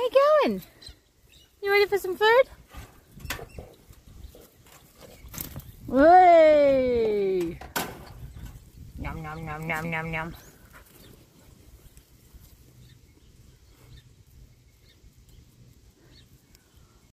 How you going? You ready for some food? Way! Yum, yum, yum, yum, yum, yum.